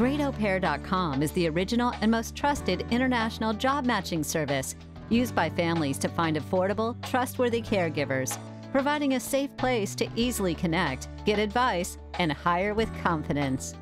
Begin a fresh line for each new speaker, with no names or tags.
GreatAuPair.com is the original and most trusted international job matching service used by families to find affordable, trustworthy caregivers, providing a safe place to easily connect, get advice, and hire with confidence.